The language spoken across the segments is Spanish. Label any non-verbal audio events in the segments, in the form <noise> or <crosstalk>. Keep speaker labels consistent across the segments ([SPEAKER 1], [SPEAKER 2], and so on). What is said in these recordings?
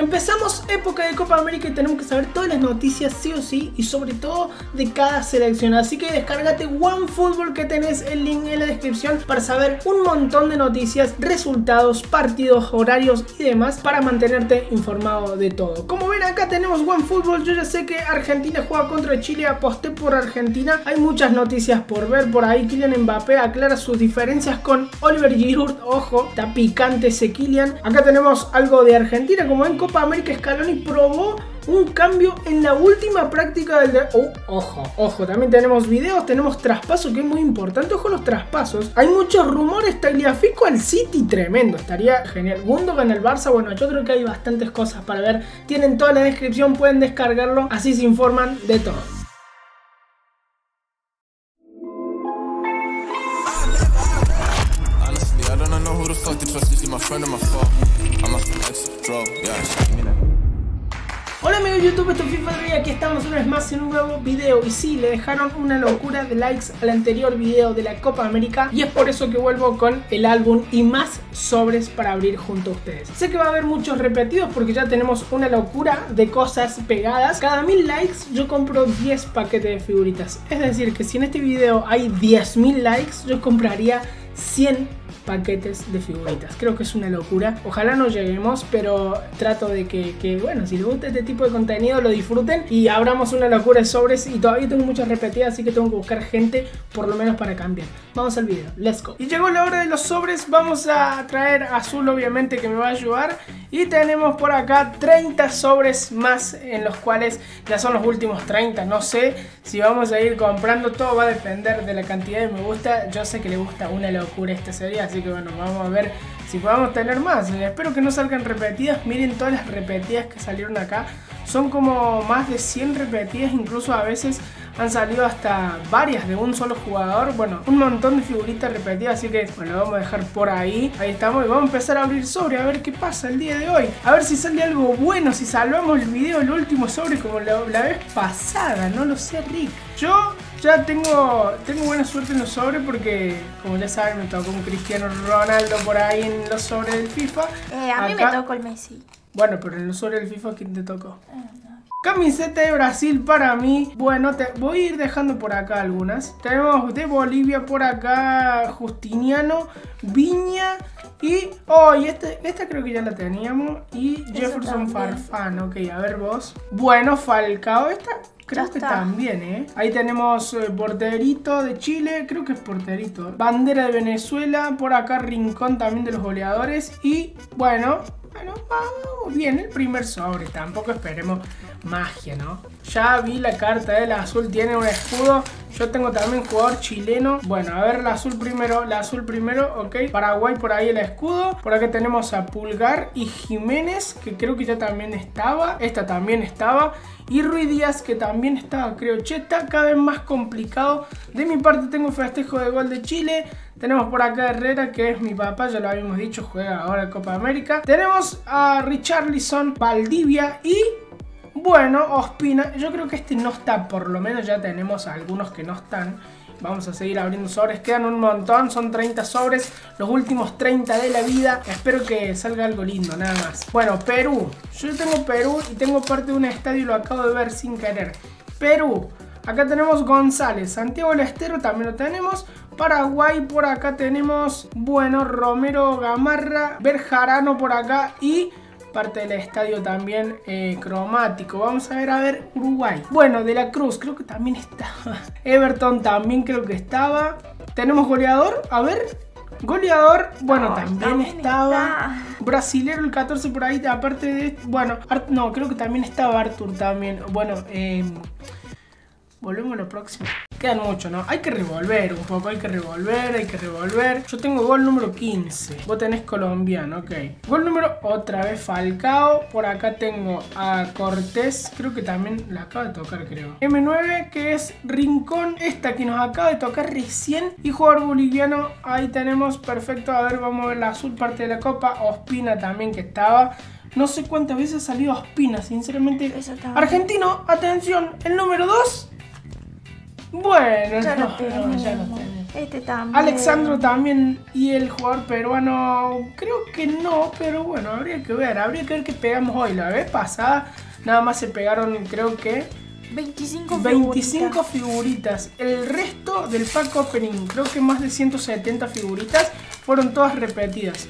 [SPEAKER 1] Empezamos época de Copa América y tenemos que saber todas las noticias sí o sí y sobre todo de cada selección. Así que descárgate OneFootball que tenés el link en la descripción para saber un montón de noticias, resultados, partidos, horarios y demás para mantenerte informado de todo. Como ven acá tenemos OneFootball, yo ya sé que Argentina juega contra Chile, aposté por Argentina. Hay muchas noticias por ver por ahí. Kylian Mbappé aclara sus diferencias con Oliver Giroud, ojo, está picante ese Kylian. Acá tenemos algo de Argentina, como ven Copa América Scaloni probó un cambio en la última práctica del... De oh, ojo, ojo, también tenemos videos, tenemos traspaso que es muy importante, ojo los traspasos. Hay muchos rumores, Tagliafico al City, tremendo, estaría genial. Gundogan el Barça, bueno, yo creo que hay bastantes cosas para ver. Tienen toda la descripción, pueden descargarlo, así se informan de todo. Hola amigos YouTube, esto es FIFA y aquí estamos una vez más en un nuevo video Y sí, le dejaron una locura de likes al anterior video de la Copa América Y es por eso que vuelvo con el álbum y más sobres para abrir junto a ustedes. Sé que va a haber muchos repetidos porque ya tenemos una locura de cosas pegadas. Cada mil likes yo compro 10 paquetes de figuritas. Es decir, que si en este video hay 10.000 likes yo compraría 100 paquetes de figuritas. Creo que es una locura. Ojalá no lleguemos, pero trato de que, bueno, si les gusta este tipo de contenido, lo disfruten y abramos una locura de sobres. Y todavía tengo muchas repetidas, así que tengo que buscar gente, por lo menos para cambiar. Vamos al video, let's go. Y llegó la hora de los sobres, vamos a traer Azul, obviamente, que me va a ayudar. Y tenemos por acá 30 sobres más, en los cuales ya son los últimos 30. No sé si vamos a ir comprando, todo va a depender de la cantidad de me gusta. Yo sé que le gusta una locura esta serie, así que bueno, vamos a ver si podemos tener más. Eh, espero que no salgan repetidas. Miren todas las repetidas que salieron acá. Son como más de 100 repetidas, incluso a veces han salido hasta varias de un solo jugador. Bueno, un montón de figuritas repetidas, así que bueno, vamos a dejar por ahí. Ahí estamos y vamos a empezar a abrir sobre a ver qué pasa el día de hoy. A ver si sale algo bueno, si salvamos el video, el último sobre como la vez pasada. No lo sé, Rick. Yo ya tengo, tengo buena suerte en los sobres porque, como ya saben, me tocó un Cristiano Ronaldo por ahí en los sobres del FIFA.
[SPEAKER 2] Eh, a mí me tocó el Messi.
[SPEAKER 1] Bueno, pero en los sobres del FIFA, ¿quién te tocó? Ah, Camiseta de Brasil para mí. Bueno, te voy a ir dejando por acá algunas. Tenemos de Bolivia por acá Justiniano, Viña y... Oh, y este, esta creo que ya la teníamos. Y Jefferson Farfán. Ok, a ver vos. Bueno, Falcao. Esta Creo que también, ¿eh? Ahí tenemos eh, porterito de Chile, creo que es porterito. Bandera de Venezuela, por acá Rincón también de los goleadores. Y bueno, bueno, vamos bien el primer sobre. Tampoco esperemos magia, ¿no? Ya vi la carta del azul, tiene un escudo. Yo tengo también jugador chileno. Bueno, a ver, la azul primero, la azul primero, ok. Paraguay por ahí el escudo. Por acá tenemos a Pulgar y Jiménez, que creo que ya también estaba. Esta también estaba. Y Rui Díaz, que también estaba, creo. Che, está cada vez más complicado. De mi parte tengo festejo de gol de Chile. Tenemos por acá Herrera, que es mi papá, ya lo habíamos dicho, juega ahora Copa América. Tenemos a Richarlison, Valdivia y bueno, Ospina, yo creo que este no está, por lo menos ya tenemos algunos que no están. Vamos a seguir abriendo sobres, quedan un montón, son 30 sobres, los últimos 30 de la vida. Espero que salga algo lindo, nada más. Bueno, Perú, yo tengo Perú y tengo parte de un estadio y lo acabo de ver sin querer. Perú, acá tenemos González, Santiago del Estero también lo tenemos. Paraguay por acá tenemos, bueno, Romero Gamarra, Berjarano por acá y parte del estadio también eh, cromático. Vamos a ver, a ver, Uruguay. Bueno, de la Cruz, creo que también estaba. <laughs> Everton también creo que estaba. Tenemos goleador, a ver. Goleador, bueno, también, estaba. Brasilero el 14 por ahí, aparte de... Bueno, no, creo que también estaba Arthur también. Bueno, eh, volvemos a lo próximo. Quedan mucho, ¿no? Hay que revolver un poco, hay que revolver, hay que revolver. Yo tengo gol número 15. Vos tenés colombiano, ok. Gol número otra vez Falcao. Por acá tengo a Cortés. Creo que también la acaba de tocar, creo. M9, que es Rincón. Esta que nos acaba de tocar recién. Y jugador boliviano. Ahí tenemos, perfecto. A ver, vamos a ver la azul parte de la copa. Ospina también que estaba. No sé cuántas veces ha salido Ospina, sinceramente. Argentino, atención, el número 2 bueno, ya, no, ya no tenemos.
[SPEAKER 2] Este también.
[SPEAKER 1] Alexandro también. Y el jugador peruano, creo que no, pero bueno, habría que ver. Habría que ver qué pegamos hoy. La vez pasada nada más se pegaron, creo que
[SPEAKER 2] 25
[SPEAKER 1] 25 figuritas. El resto del pack opening, creo que más de 170 figuritas, fueron todas repetidas.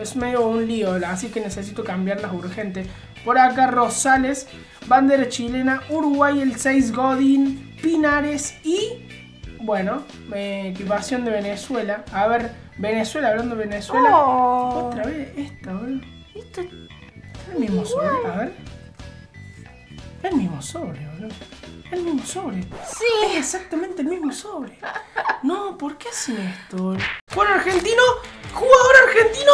[SPEAKER 1] Es medio un lío, así que necesito cambiarlas urgente. Por acá Rosales, bandera chilena, Uruguay el 6 Godín, Pinares y bueno, equipación de Venezuela. A ver, Venezuela, hablando de Venezuela.
[SPEAKER 2] Oh.
[SPEAKER 1] Otra vez esta, boludo.
[SPEAKER 2] Esto
[SPEAKER 1] el mismo sobre, a ver. El mismo sobre, boludo. El mismo sobre.
[SPEAKER 2] Sí.
[SPEAKER 1] Es exactamente el mismo sobre. No, ¿por qué hacen esto? Jugador argentino, jugador argentino.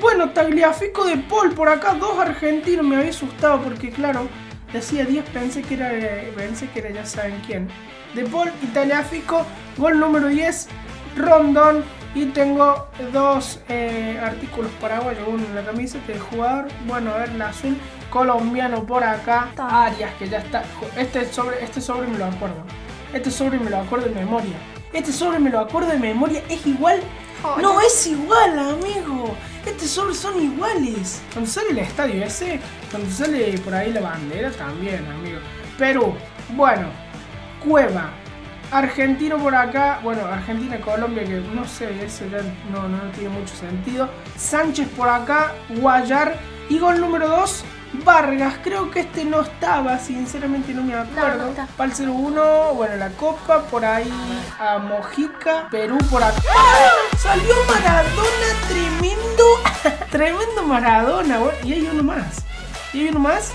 [SPEAKER 1] Bueno, Tagliafico de Paul por acá, dos argentinos. Me había asustado porque, claro, decía 10, pensé que era, pensé que era ya saben quién de Paul Italiafico, gol número 10, Rondón. Y tengo dos eh, artículos paraguayos, uno en la camiseta del jugador, bueno, a ver, la azul, colombiano por acá, Arias, que ya está, este sobre, este sobre me lo acuerdo, este sobre me lo acuerdo de memoria, este sobre me lo acuerdo de memoria, es igual, no es igual, amigo, estos sobres son iguales, cuando sale el estadio ese, cuando sale por ahí la bandera también, amigo, Perú, bueno, Cueva. Argentino por acá, bueno, Argentina, Colombia, que no sé, ese ya no, no, tiene mucho sentido. Sánchez por acá, Guayar. Y gol número 2, Vargas. Creo que este no estaba, sinceramente no me acuerdo. No, Pal 01, bueno, la Copa, por ahí a Mojica, Perú por acá. ¡Ah! Salió Maradona, tremendo, <laughs> tremendo Maradona. y hay uno más. Y hay uno más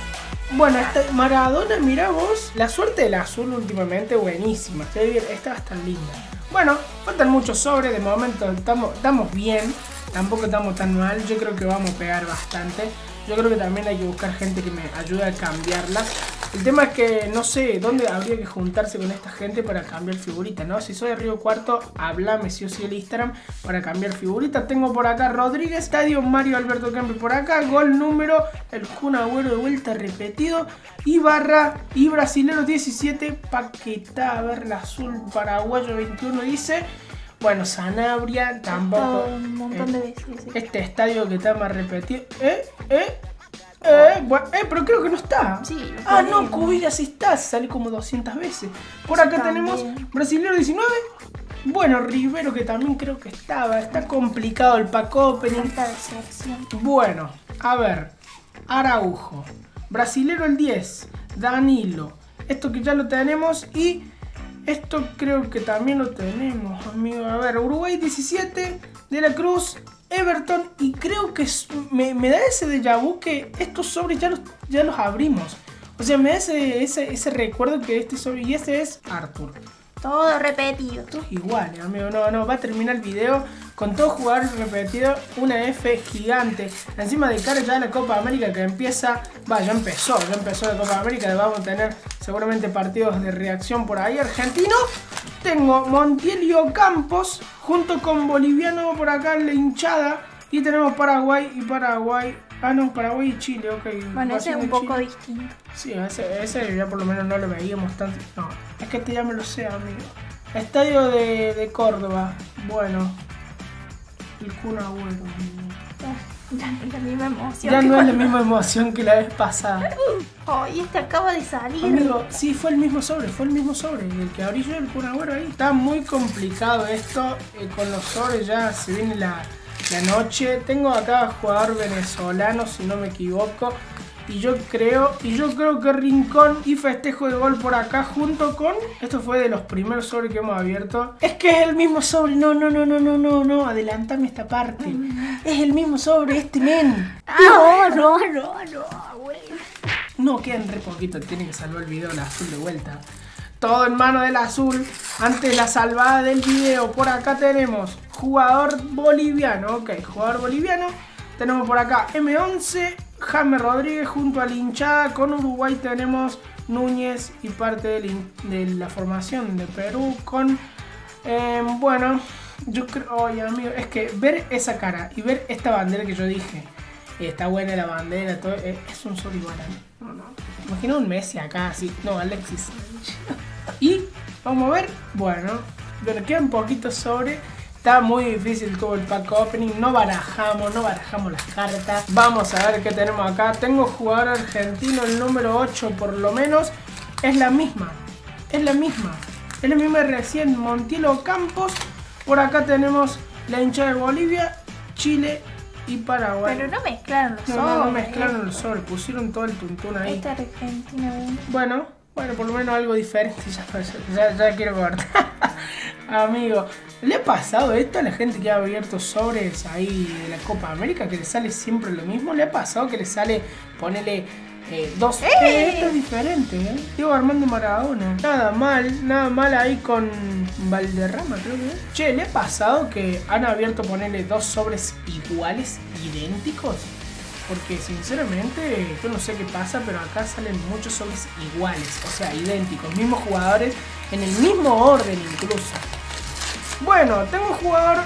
[SPEAKER 1] bueno, esta Maradona, mira vos. La suerte del azul últimamente buenísima. Esta va a estar linda. Bueno, faltan muchos sobres. De momento estamos, estamos bien. Tampoco estamos tan mal. Yo creo que vamos a pegar bastante. Yo creo que también hay que buscar gente que me ayude a cambiarlas. El tema es que no sé dónde habría que juntarse con esta gente para cambiar figurita, ¿no? Si soy de Río Cuarto, háblame si o sí el Instagram para cambiar figurita. Tengo por acá Rodríguez, Estadio Mario Alberto Campi por acá, gol número, el Kun de vuelta repetido, y barra, y brasilero 17, paqueta, a ver, el azul paraguayo 21 dice... Bueno, Sanabria tampoco.
[SPEAKER 2] Un montón de veces.
[SPEAKER 1] Este estadio que está más repetido. ¿Eh? ¿Eh? Eh, bueno, eh, pero creo que no está.
[SPEAKER 2] Sí,
[SPEAKER 1] ah, no, Cubilla sí está, sale como 200 veces. Por acá tenemos Brasileño 19. Bueno, Rivero que también creo que estaba. Está complicado el pack opening. Bueno, a ver. Araujo. Brasilero el 10. Danilo. Esto que ya lo tenemos. Y esto creo que también lo tenemos, amigo. A ver, Uruguay 17. De la Cruz Everton y creo que me, da ese déjà vu que estos sobres ya los, ya los abrimos. O sea, me da ese, ese, recuerdo que este sobre y este es Arthur.
[SPEAKER 2] Todo repetido.
[SPEAKER 1] Todo igual, amigo. No, no, va a terminar el video con todo jugadores repetido, una F gigante. Encima de cara ya la Copa América que empieza, va, ya empezó, ya empezó la Copa América, vamos a tener seguramente partidos de reacción por ahí. Argentino, tengo Montiel y Ocampos, junto con Boliviano por acá en la hinchada. Y tenemos Paraguay y Paraguay. Ah, no, Paraguay y Chile, ok.
[SPEAKER 2] Bueno, ese es un poco distinto.
[SPEAKER 1] Sí, ese, ese, ya por lo menos no lo veíamos tanto. No, que este ya me lo sé, amigo. Estadio de, de Córdoba. Bueno, el Kun Agüero. <laughs>
[SPEAKER 2] Ya no es la misma emoción.
[SPEAKER 1] Ya no es la misma emoción que la vez pasada. <laughs>
[SPEAKER 2] Oh, y este acaba de salir.
[SPEAKER 1] Amigo, sí, fue el mismo sobre, fue el mismo sobre. El que abrí yo, el Kun Agüero ahí. Está muy complicado esto. Eh, con los sobres ya se viene la, la noche. Tengo acá jugador venezolano, si no me equivoco. Y yo creo, y yo creo que Rincón y festejo de gol por acá junto con. Esto fue de los primeros sobres que hemos abierto. Es que es el mismo sobre. No, no, no, no, no, no, no. Adelantame esta parte. Es el mismo sobre, este men.
[SPEAKER 2] No, no, no, no,
[SPEAKER 1] No, quedan re poquito. Tiene que salvar el video la azul de vuelta. Todo en mano del azul. Antes la salvada del video. Por acá tenemos jugador boliviano. Ok, jugador boliviano. Tenemos por acá M11. Jaime Rodríguez junto a la hinchada. Con Uruguay tenemos Núñez y parte de la, formación de Perú. Con, em, bueno, yo creo, oye amigo, es que ver esa cara y ver esta bandera que yo dije, está buena la bandera, todo, eh, es un sol igual. No, no. Imagina un Messi acá, así. No, Alexis. <laughs> y vamos a ver, bueno, Bueno, quedan poquitos sobre. Está muy difícil todo el pack opening. No barajamos, no barajamos las cartas. Vamos a ver qué tenemos acá. Tengo jugador argentino, el número 8 por lo menos. Es la misma. Es la misma. Es la misma recién Montielo Campos. Por acá tenemos la hincha de Bolivia, Chile y Paraguay.
[SPEAKER 2] Pero no mezclaron los
[SPEAKER 1] no,
[SPEAKER 2] sobres.
[SPEAKER 1] No, no mezclaron los sobres. Pusieron todo el tuntún ahí.
[SPEAKER 2] Esta Argentina uno.
[SPEAKER 1] Bueno, bueno, por lo menos algo diferente. <laughs> Ya, ya, ya quiero cortar. <laughs> Amigo, ¿le ha pasado esto a la gente que ha abierto sobres ahí de la Copa América? Que le sale siempre lo mismo. ¿Le ha pasado que le sale, ponele eh, dos?
[SPEAKER 2] ¡Eh!
[SPEAKER 1] Eh, esto es diferente, ¿eh? Digo Armando Maradona. Nada mal, nada mal ahí con Valderrama, creo que es. Che, ¿le ha pasado que han abierto, ponele dos sobres iguales, idénticos? Porque sinceramente yo no sé qué pasa, pero acá salen muchos sobres iguales, o sea, idénticos, mismos jugadores, en el mismo orden incluso. Bueno, tengo un jugador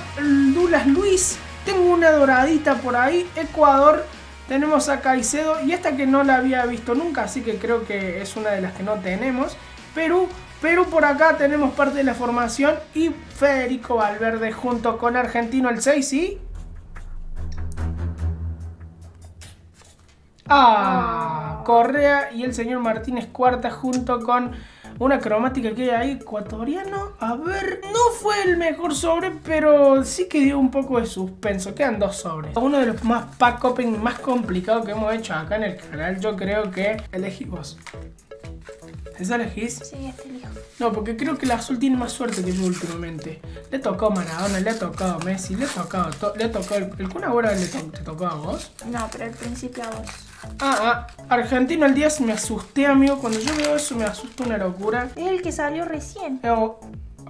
[SPEAKER 1] Dulas Luis, tengo una doradita por ahí, Ecuador, tenemos a Caicedo y esta que no la había visto nunca, así que creo que es una de las que no tenemos. Perú, Perú por acá tenemos parte de la formación y Federico Valverde junto con Argentino el 6 y... Ah, Correa y el señor Martínez Cuarta junto con una cromática que hay ecuatoriano. A ver, no fue el mejor sobre, pero sí que dio un poco de suspenso. Quedan dos sobres. Uno de los más pack opening más complicados que hemos hecho acá en el canal. Yo creo que elegí vos. ¿Esa elegís?
[SPEAKER 2] Sí, este elijo.
[SPEAKER 1] No, porque creo que el azul tiene más suerte que yo últimamente. Le tocó Maradona, le ha tocado Messi, le ha tocado, to- le ha tocado el, el Kun Agüero le to- te tocó a vos.
[SPEAKER 2] No, pero al principio a vos.
[SPEAKER 1] Ah, ah, Argentino al 10 me asusté, amigo. Cuando yo veo eso me asusta una locura.
[SPEAKER 2] Es el que salió recién.
[SPEAKER 1] Luego,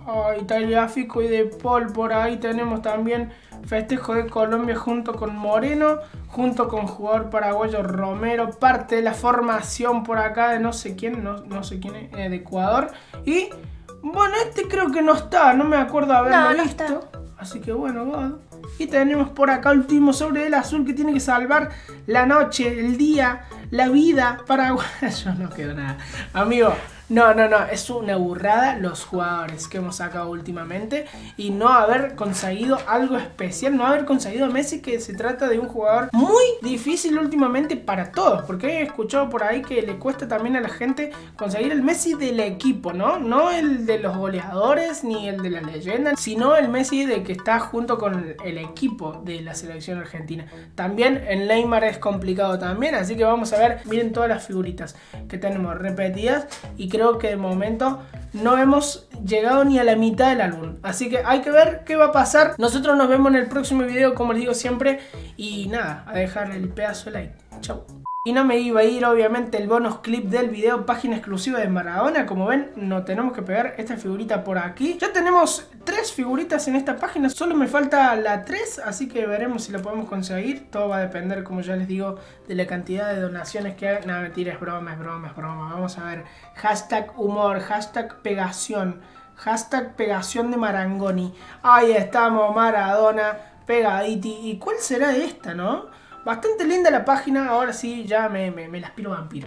[SPEAKER 1] Ay, Tagliafico y De Paul por ahí tenemos también festejo de Colombia junto con Moreno, junto con jugador paraguayo Romero, parte de la formación por acá de no sé quién, no, no sé quién es, eh, de Ecuador. Y bueno, este creo que no está, no me acuerdo haberlo
[SPEAKER 2] No, no
[SPEAKER 1] visto.
[SPEAKER 2] está.
[SPEAKER 1] Así que bueno, God. Y tenemos por acá último sobre el azul que tiene que salvar la noche, el día, la vida paraguayo. <laughs> No quedó nada. Amigo, no, no, no. Es una burrada los jugadores que hemos sacado últimamente. Y no haber conseguido algo especial. No haber conseguido a Messi, que se trata de un jugador muy difícil últimamente para todos. Porque he escuchado por ahí que le cuesta también a la gente conseguir el Messi del equipo, ¿no? No el de los goleadores ni el de la leyenda, sino el Messi de que está junto con el equipo de la selección argentina. También el Neymar es complicado también, así que vamos a ver, miren todas las figuritas que tenemos repetidas y creo que de momento no hemos llegado ni a la mitad del álbum. Así que hay que ver qué va a pasar. Nosotros nos vemos en el próximo video, como les digo siempre. Y nada, a dejar el pedazo de like. Chau. Y no me iba a ir obviamente el bonus clip del video, página exclusiva de Maradona. Como ven, no tenemos que pegar esta figurita por aquí. Ya tenemos tres figuritas en esta página, solo me falta la 3, así que veremos si la podemos conseguir. Todo va a depender, como ya les digo, de la cantidad de donaciones que hagan. No, mentira, es broma, es broma, es broma. Vamos a ver. Hashtag humor, hashtag pegación, hashtag pegación de Marangoni. Ahí estamos, Maradona, pegaditi. ¿Y cuál será esta, no? Bastante linda la página, ahora sí ya me, me, la aspiro vampiro.